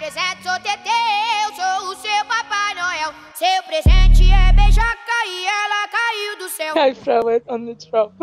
presente, sou TT, eu sou o seu Papai Noel. Seu presente é beijoca e ela caiu do céu. Cai from on the drop.